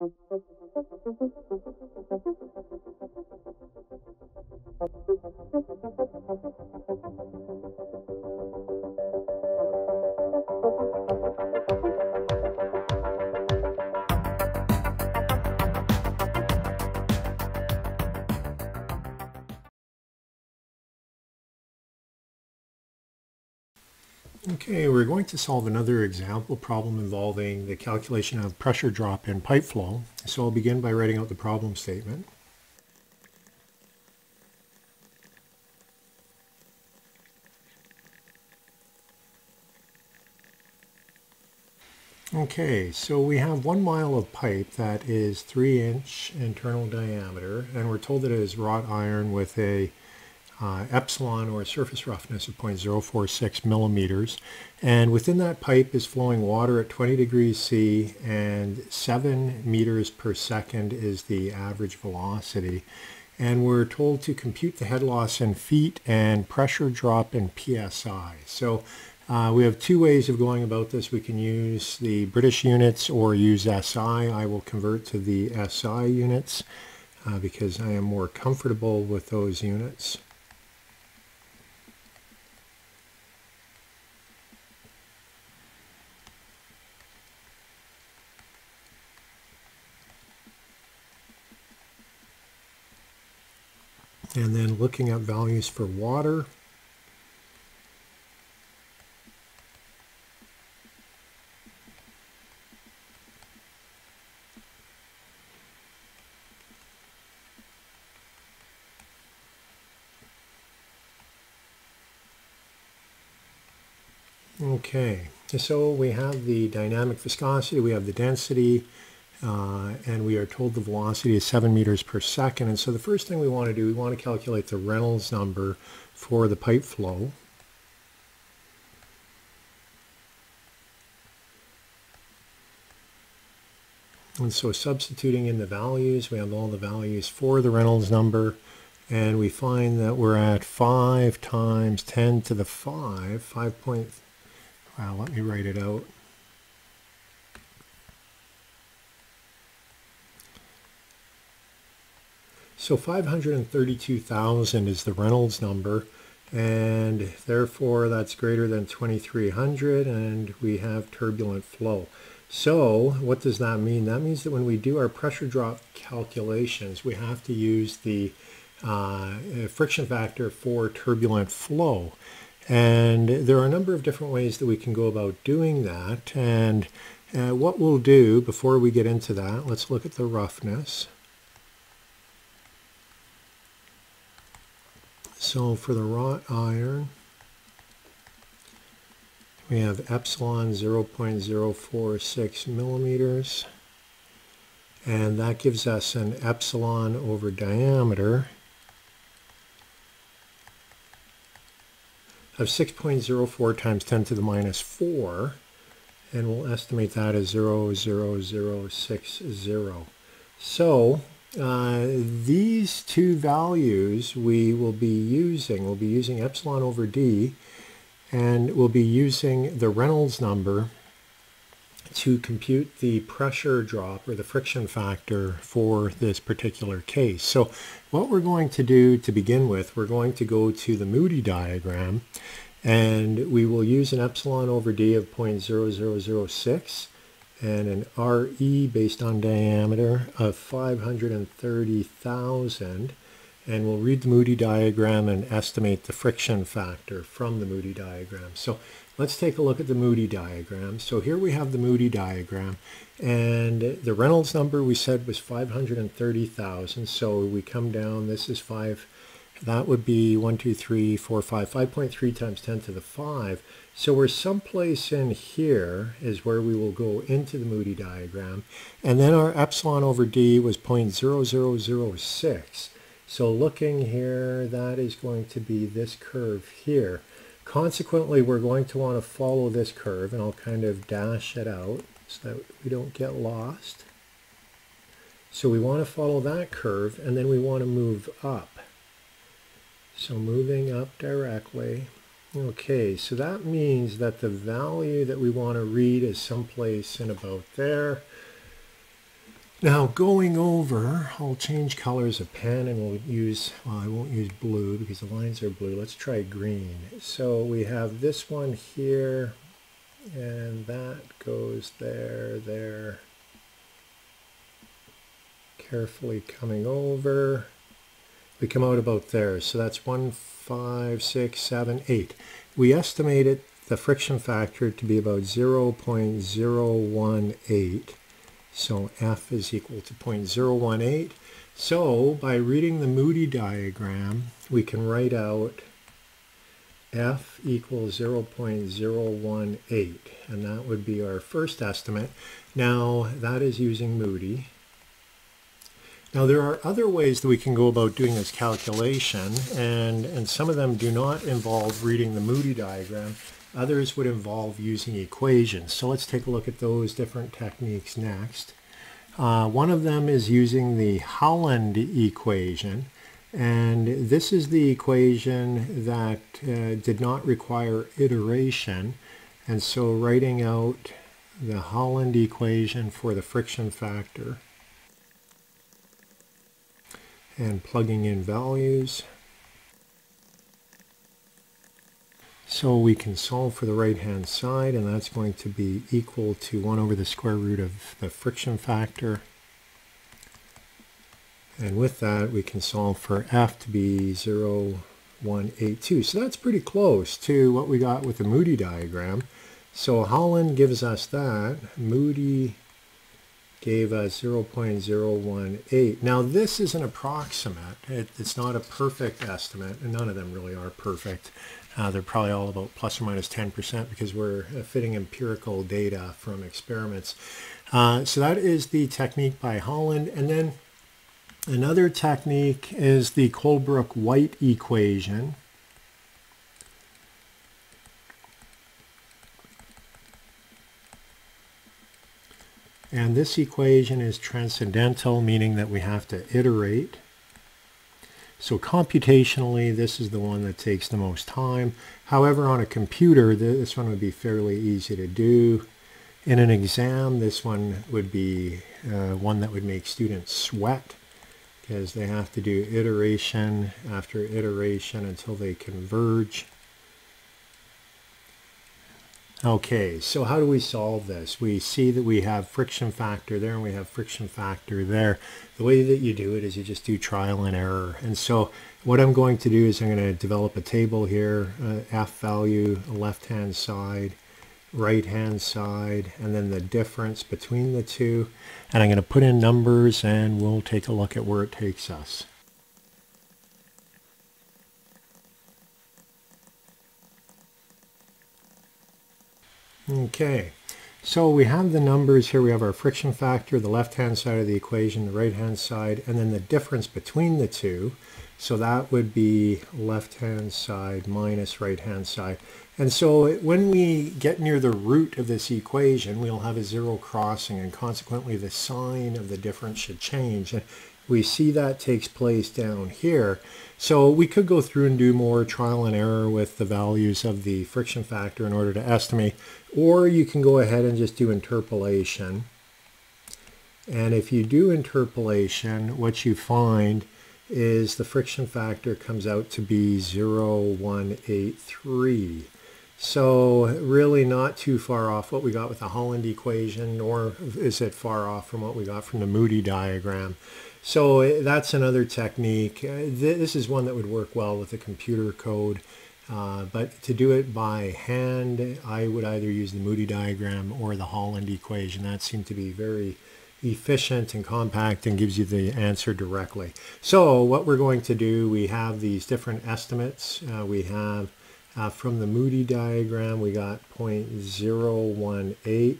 Thank you. Okay, we're going to solve another example problem involving the calculation of pressure drop in pipe flow. So I'll begin by writing out the problem statement. Okay, so we have one mile of pipe that is three inch internal diameter and we're told that it is wrought iron with a uh, epsilon or surface roughness of 0.046 millimeters. And within that pipe is flowing water at 20 degrees C and 7 meters per second is the average velocity. And we're told to compute the head loss in feet and pressure drop in PSI. So uh, we have two ways of going about this. We can use the British units or use SI. I will convert to the SI units uh, because I am more comfortable with those units. And then looking at values for water. Okay, so we have the dynamic viscosity, we have the density, uh, and we are told the velocity is 7 meters per second. And so the first thing we want to do, we want to calculate the Reynolds number for the pipe flow. And so substituting in the values, we have all the values for the Reynolds number, and we find that we're at 5 times 10 to the 5, 5 point, well, let me write it out. So 532,000 is the Reynolds number and therefore that's greater than 2300 and we have turbulent flow. So what does that mean? That means that when we do our pressure drop calculations, we have to use the uh, friction factor for turbulent flow. And there are a number of different ways that we can go about doing that. And uh, what we'll do before we get into that, let's look at the roughness. So for the wrought iron, we have epsilon 0.046 millimeters, and that gives us an epsilon over diameter of 6.04 times 10 to the minus 4, and we'll estimate that as 0.00060. So uh, these two values we will be using. We'll be using epsilon over d and we'll be using the Reynolds number to compute the pressure drop or the friction factor for this particular case. So what we're going to do to begin with, we're going to go to the Moody diagram and we will use an epsilon over d of 0.0006 and an RE based on diameter of 530,000 and we'll read the Moody diagram and estimate the friction factor from the Moody diagram. So let's take a look at the Moody diagram. So here we have the Moody diagram and the Reynolds number we said was 530,000 so we come down this is 5 that would be 1 2 3 4 5 5.3 times 10 to the 5 so we're someplace in here is where we will go into the Moody diagram. And then our epsilon over d was 0.0006. So looking here, that is going to be this curve here. Consequently, we're going to want to follow this curve, and I'll kind of dash it out so that we don't get lost. So we want to follow that curve, and then we want to move up. So moving up directly. Okay, so that means that the value that we want to read is someplace in about there. Now going over, I'll change colors of pen and we'll use, well I won't use blue because the lines are blue. Let's try green. So we have this one here and that goes there, there. Carefully coming over. We come out about there. So that's one, five, six, seven, eight. We estimated the friction factor to be about 0.018 so F is equal to 0.018. So by reading the Moody diagram, we can write out F equals 0.018, and that would be our first estimate. Now, that is using Moody. Now, there are other ways that we can go about doing this calculation, and, and some of them do not involve reading the Moody diagram. Others would involve using equations. So let's take a look at those different techniques next. Uh, one of them is using the Haaland equation. And this is the equation that uh, did not require iteration. And so writing out the Haaland equation for the friction factor and plugging in values. So we can solve for the right-hand side, and that's going to be equal to 1 over the square root of the friction factor. And with that, we can solve for f to be 0, 1, 8, 2. So that's pretty close to what we got with the Moody diagram. So Haaland gives us that. Moody gave us 0.018. Now this is an approximate. It, it's not a perfect estimate, and none of them really are perfect. Uh, they're probably all about plus or minus 10% because we're uh, fitting empirical data from experiments. Uh, so that is the technique by Haaland. And then another technique is the Colebrook-White equation. And this equation is transcendental, meaning that we have to iterate. So computationally, this is the one that takes the most time. However, on a computer, this one would be fairly easy to do. In an exam, this one would be uh, one that would make students sweat because they have to do iteration after iteration until they converge. Okay, so how do we solve this? We see that we have friction factor there and we have friction factor there. The way that you do it is you just do trial and error. And so what I'm going to do is I'm going to develop a table here, uh, F value, left-hand side, right-hand side, and then the difference between the two. And I'm going to put in numbers and we'll take a look at where it takes us. Okay, so we have the numbers here. We have our friction factor, the left-hand side of the equation, the right-hand side, and then the difference between the two. So that would be left-hand side minus right-hand side. And so when we get near the root of this equation, we'll have a zero crossing, and consequently the sign of the difference should change. And we see that takes place down here. So we could go through and do more trial and error with the values of the friction factor in order to estimate, or you can go ahead and just do interpolation. And if you do interpolation, what you find is the friction factor comes out to be 0.183. So really not too far off what we got with the Haaland equation, nor is it far off from what we got from the Moody diagram. So that's another technique. This is one that would work well with a computer code. Uh, but to do it by hand, I would either use the Moody diagram or the Haaland equation. That seemed to be very efficient and compact and gives you the answer directly. So what we're going to do, we have these different estimates. Uh, we have uh, from the Moody diagram, we got 0.018.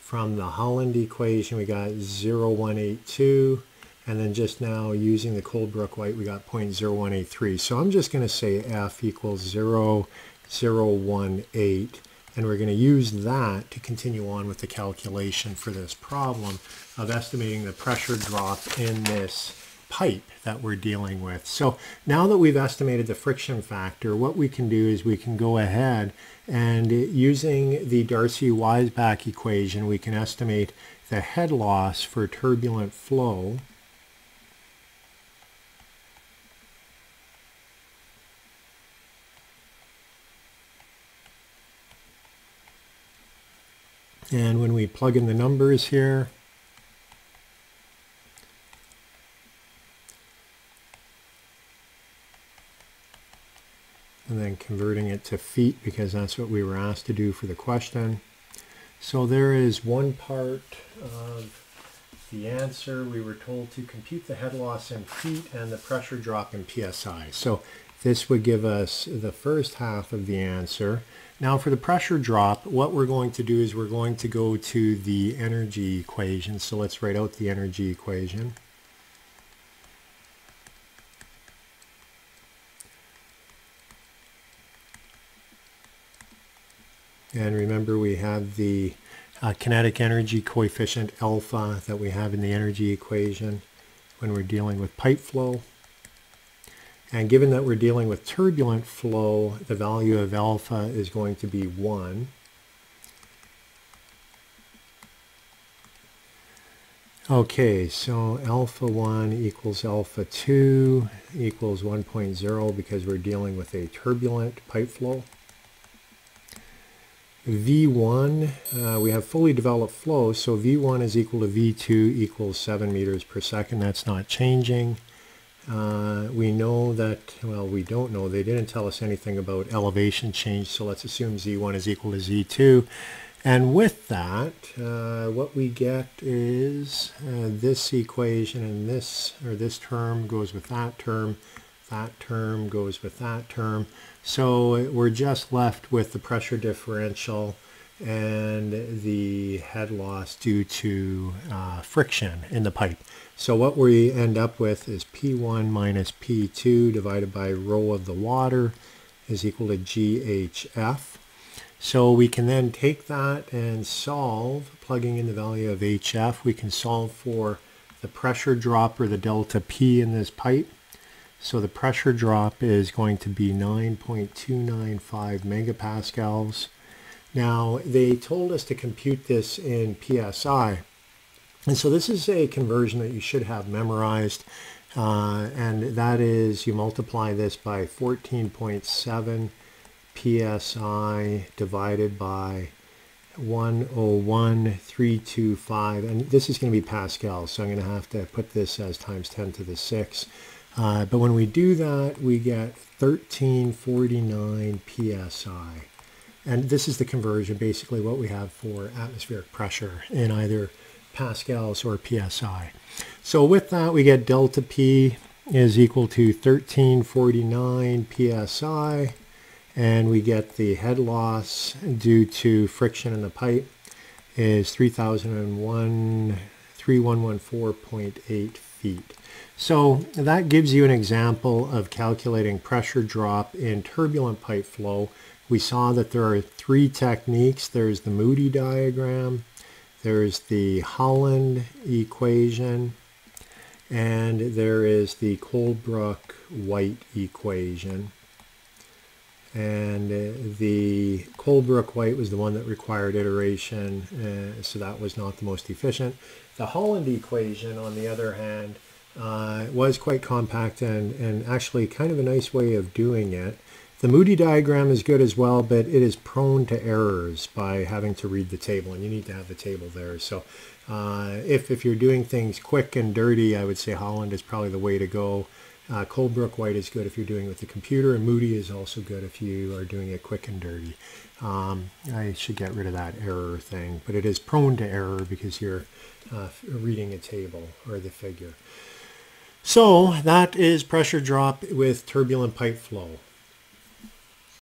From the Haaland equation, we got 0.182. And then just now using the Colebrook-White, we got 0.0183. So I'm just going to say F equals 0.018. And we're going to use that to continue on with the calculation for this problem of estimating the pressure drop in this pipe that we're dealing with. So now that we've estimated the friction factor, what we can do is we can go ahead and using the Darcy-Weisbach equation, we can estimate the head loss for turbulent flow. And when we plug in the numbers here, and then converting it to feet because that's what we were asked to do for the question. So there is one part of the answer. We were told to compute the head loss in feet and the pressure drop in psi. So this would give us the first half of the answer. Now for the pressure drop, what we're going to do is we're going to go to the energy equation. So let's write out the energy equation. And remember we have the uh, kinetic energy coefficient alpha that we have in the energy equation when we're dealing with pipe flow. And given that we're dealing with turbulent flow, the value of alpha is going to be 1. Okay, so alpha 1 equals alpha 2 equals 1.0 because we're dealing with a turbulent pipe flow. V1, uh, we have fully developed flow, so V1 is equal to V2 equals 7 meters per second. That's not changing. Uh, we know that, well, we don't know. They didn't tell us anything about elevation change, so let's assume Z1 is equal to Z2. And with that, uh, what we get is uh, this equation and this, or this term goes with that term, that term goes with that term. So we're just left with the pressure differential and the head loss due to uh, friction in the pipe. So what we end up with is P1 minus P2 divided by rho of the water is equal to GHF. So we can then take that and solve, plugging in the value of HF, we can solve for the pressure drop or the delta P in this pipe. So the pressure drop is going to be 9.295 megapascals. Now they told us to compute this in PSI. And so this is a conversion that you should have memorized. Uh, and that is you multiply this by 14.7 psi divided by 101.325 and this is going to be pascals so I'm going to have to put this as times 10 to the 6 uh, but when we do that, we get 1349 psi. And this is the conversion, basically what we have for atmospheric pressure in either pascals or psi. So with that, we get delta P is equal to 1349 psi. And we get the head loss due to friction in the pipe is 3001, 3114.8 feet. So that gives you an example of calculating pressure drop in turbulent pipe flow. We saw that there are three techniques. There's the Moody diagram, there's the Haaland equation, and there is the Colebrook-White equation. And uh, the Colebrook-White was the one that required iteration, uh, so that was not the most efficient. The Haaland equation, on the other hand, uh, was quite compact and, and actually kind of a nice way of doing it. The Moody diagram is good as well, but it is prone to errors by having to read the table, and you need to have the table there. So uh, if, if you're doing things quick and dirty, I would say Haaland is probably the way to go. Uh, Colebrook-White is good if you're doing it with the computer, and Moody is also good if you are doing it quick and dirty. Um, I should get rid of that error thing, but it is prone to error because you're uh, reading a table or the figure. So that is pressure drop with turbulent pipe flow.